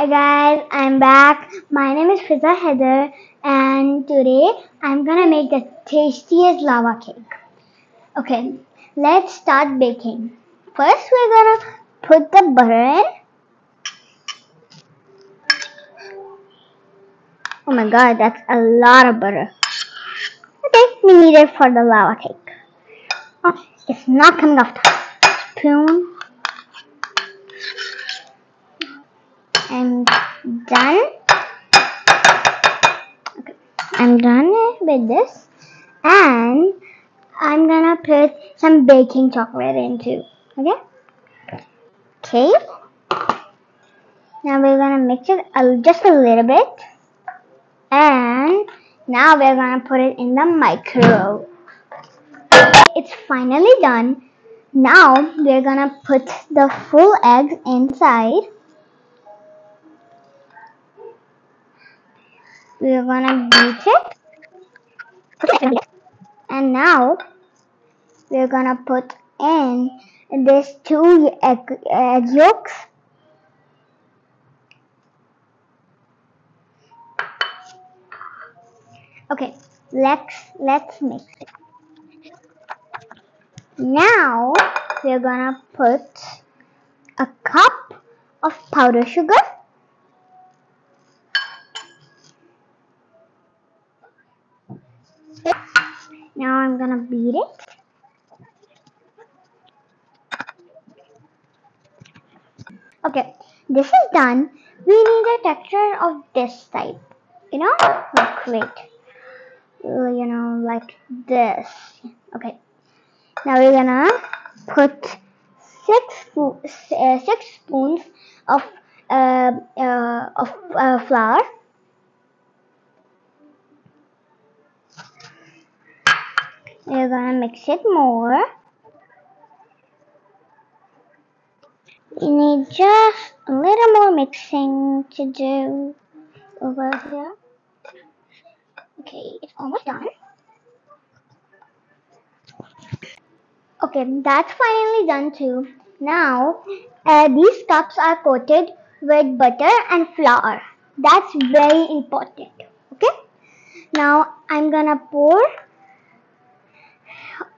Hi guys, I'm back. My name is Fizza Haider and today I'm gonna make the tastiest lava cake. Okay, let's start baking. First we're gonna put the butter in. Oh my god, that's a lot of butter. Okay, we need it for the lava cake. Oh, it's not coming off the spoon. I'm done. Okay, I'm done with this, and I'm gonna put some baking chocolate into. Okay. Okay. Now we're gonna mix it just a little bit, and now we're gonna put it in the microwave. It's finally done. Now we're gonna put the full eggs inside. We're gonna beat it? And now we're gonna put in this two egg, egg yolks. Okay let's let's mix it. Now we're gonna put a cup of powdered sugar Now I'm gonna beat it. Okay, this is done. We need a texture of this type. You know, like wait, you know, like this. Okay. Now we're gonna put six uh, six spoons of uh, uh, of uh, flour We're gonna mix it more. We need just a little more mixing to do over here. Okay, it's almost done. Okay, that's finally done too. Now, uh, these cups are coated with butter and flour. That's very important. Okay. Now, I'm gonna pour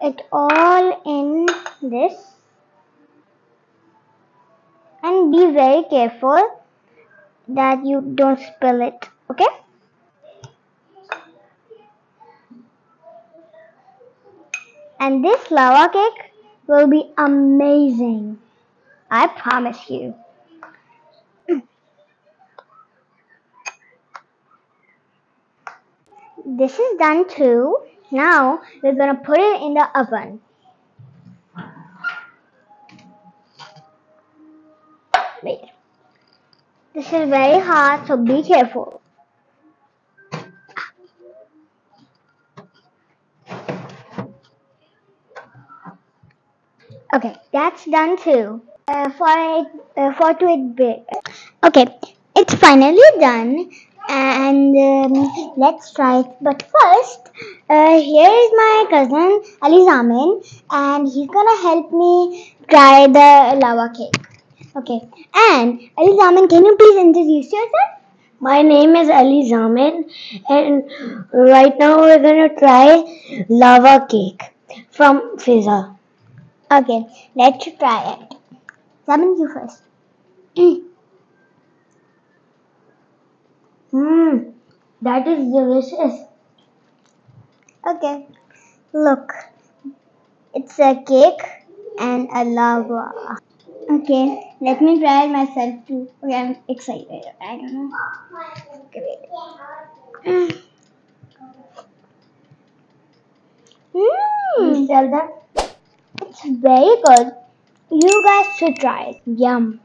it all in this. And be very careful that you don't spill it okay? And this lava cake will be amazing. I promise you. This is done too now we're gonna put it in the oven. Wait. This is very hot, so be careful. Okay, that's done too. Uh, for it, uh, for to it bake. Okay, it's finally done and um, let's try it. But first, uh, here is my cousin Ali Zamin, and he's gonna help me try the lava cake. Okay, and Ali Zamin, can you please introduce yourself? My name is Ali Zamin, and right now we're gonna try lava cake from Fizza. Okay, let's try it. Zamin, you first. Mmm, that is delicious. Okay, look, it's a cake and a lava. Okay, let me try it myself too. Okay, I'm excited. I don't know. Okay, wait. Mmm, tell them. It's very good. You guys should try it. Yum.